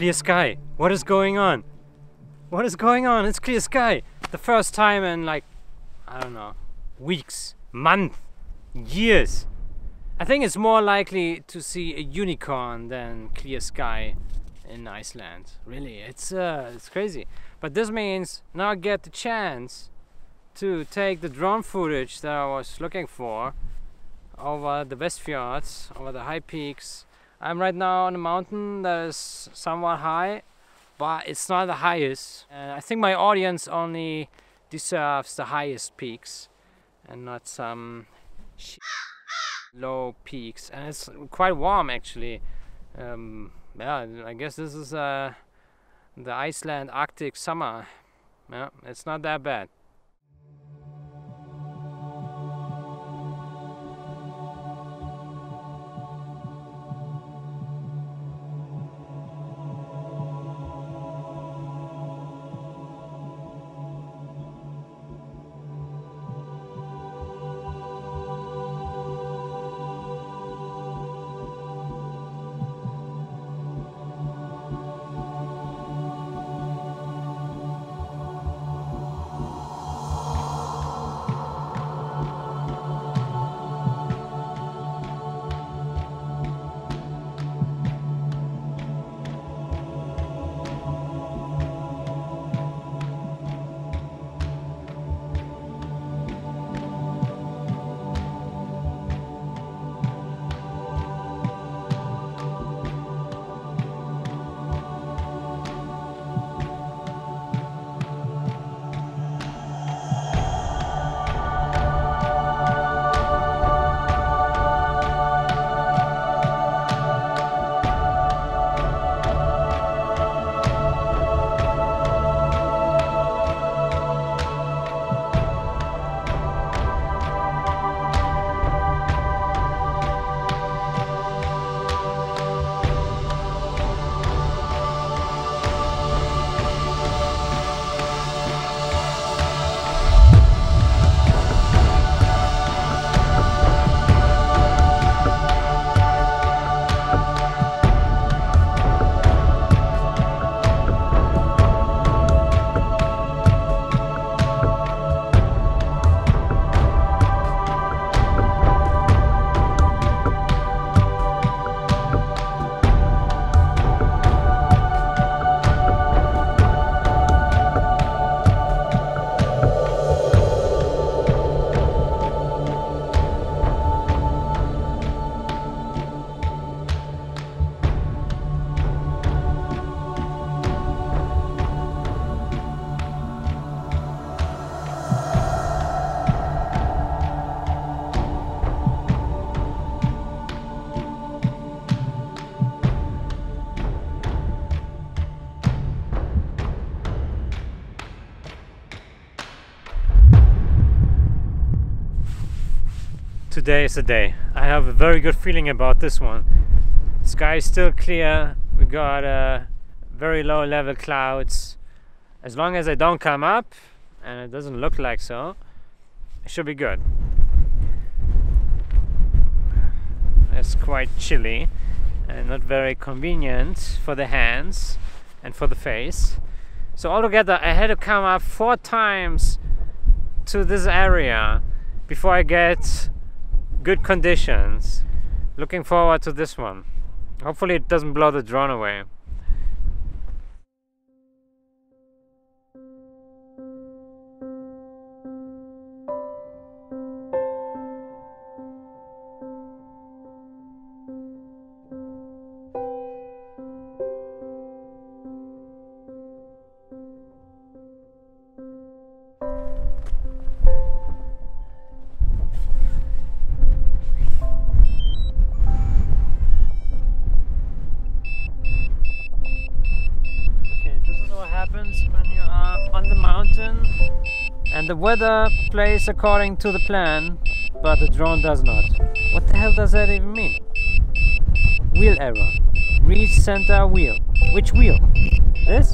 clear sky. What is going on? What is going on? It's clear sky. The first time in like, I don't know, weeks, month, years. I think it's more likely to see a unicorn than clear sky in Iceland. Really, it's uh, it's crazy. But this means now I get the chance to take the drone footage that I was looking for over the Westfjords, over the high peaks. I'm right now on a mountain that is somewhat high, but it's not the highest. And I think my audience only deserves the highest peaks and not some low peaks. And it's quite warm actually. Um, yeah, I guess this is uh, the Iceland Arctic summer. Yeah, it's not that bad. Today is the day. I have a very good feeling about this one. Sky is still clear. We got uh, very low level clouds. As long as they don't come up, and it doesn't look like so, it should be good. It's quite chilly and not very convenient for the hands and for the face. So altogether I had to come up four times to this area before I get good conditions. Looking forward to this one. Hopefully it doesn't blow the drone away. And the weather plays according to the plan, but the drone does not. What the hell does that even mean? Wheel error. Reach center wheel. Which wheel? This?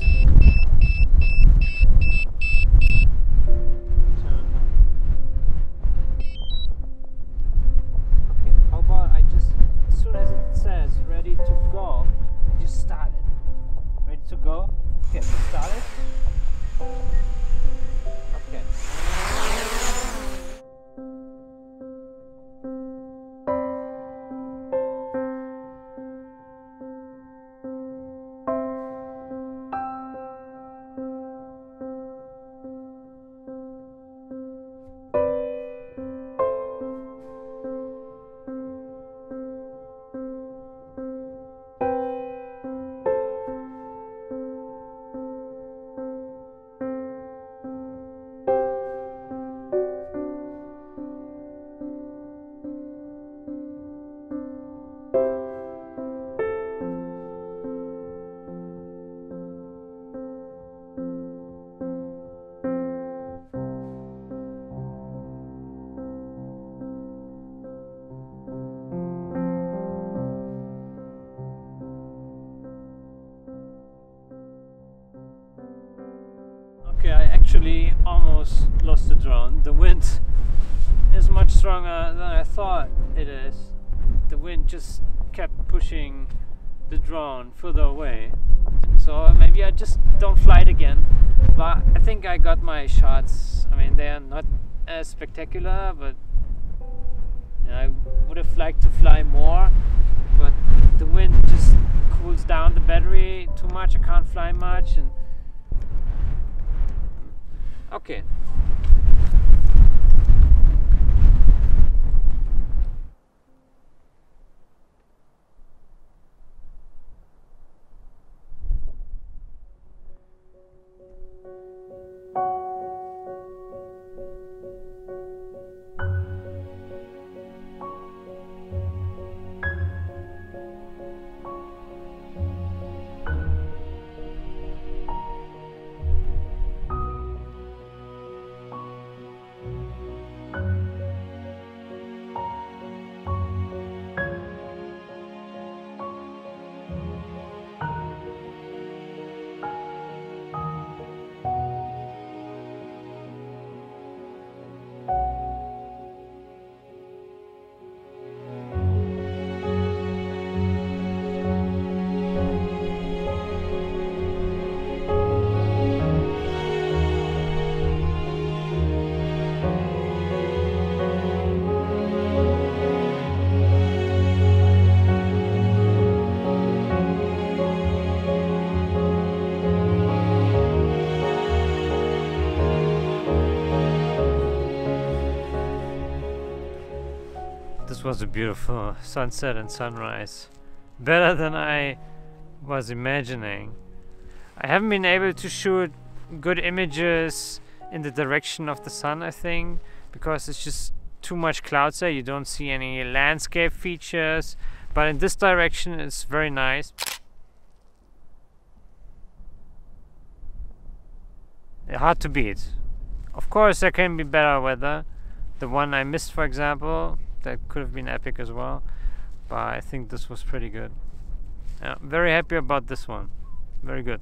Lost the drone. The wind is much stronger than I thought it is. The wind just kept pushing the drone further away. So maybe I just don't fly it again. But I think I got my shots. I mean, they are not as spectacular, but I would have liked to fly more. But the wind just cools down the battery too much. I can't fly much, and okay. This was a beautiful sunset and sunrise. Better than I was imagining. I haven't been able to shoot good images in the direction of the sun, I think, because it's just too much clouds there. You don't see any landscape features, but in this direction it's very nice. Hard to beat. Of course, there can be better weather. The one I missed, for example, that could have been epic as well. But I think this was pretty good. Yeah, very happy about this one. Very good.